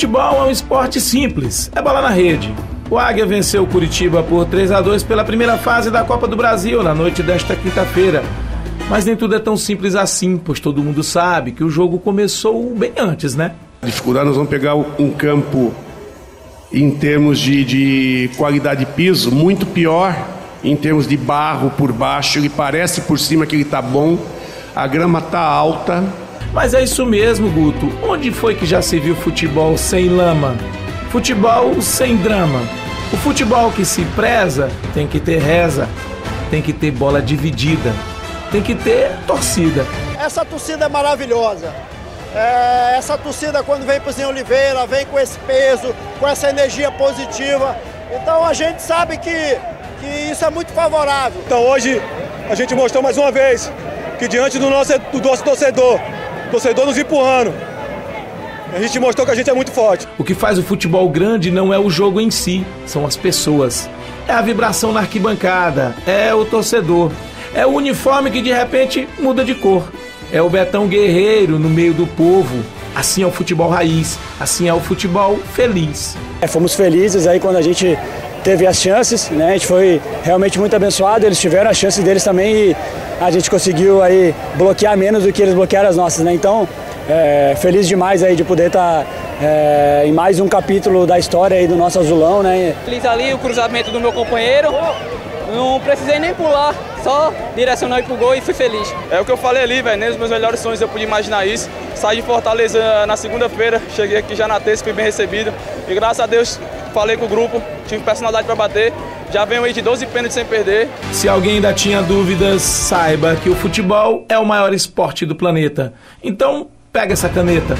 Futebol é um esporte simples, é bola na rede. O Águia venceu o Curitiba por 3 a 2 pela primeira fase da Copa do Brasil na noite desta quinta-feira. Mas nem tudo é tão simples assim, pois todo mundo sabe que o jogo começou bem antes, né? Dificuldade, nós vamos pegar um campo em termos de, de qualidade de piso muito pior, em termos de barro por baixo, ele parece por cima que ele está bom, a grama está alta. Mas é isso mesmo, Guto. Onde foi que já se viu futebol sem lama? Futebol sem drama. O futebol que se preza tem que ter reza, tem que ter bola dividida, tem que ter torcida. Essa torcida é maravilhosa. É, essa torcida, quando vem para o Oliveira, vem com esse peso, com essa energia positiva. Então a gente sabe que, que isso é muito favorável. Então hoje a gente mostrou mais uma vez que diante do nosso, do nosso torcedor, torcedor nos empurrando, a gente mostrou que a gente é muito forte. O que faz o futebol grande não é o jogo em si, são as pessoas. É a vibração na arquibancada, é o torcedor, é o uniforme que de repente muda de cor. É o Betão Guerreiro no meio do povo. Assim é o futebol raiz, assim é o futebol feliz. É, fomos felizes aí quando a gente teve as chances, né? A gente foi realmente muito abençoado, eles tiveram as chances deles também e a gente conseguiu aí bloquear menos do que eles bloquearam as nossas, né? Então, é, feliz demais aí de poder estar tá, é, em mais um capítulo da história aí do nosso azulão, né? Feliz ali o cruzamento do meu companheiro, não precisei nem pular, só direcionar pro gol e fui feliz. É o que eu falei ali, velho, nem os meus melhores sonhos eu pude imaginar isso. Saí de Fortaleza na segunda-feira, cheguei aqui já na terça, fui bem recebido. E graças a Deus falei com o grupo, tive personalidade para bater. Já venho aí de 12 pênaltis sem perder. Se alguém ainda tinha dúvidas, saiba que o futebol é o maior esporte do planeta. Então, pega essa caneta.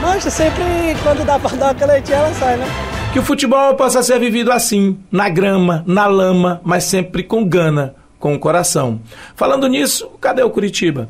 Mancha, sempre quando dá pra dar uma canetinha, ela sai, né? Que o futebol possa ser vivido assim, na grama, na lama, mas sempre com gana, com o coração. Falando nisso, cadê o Curitiba?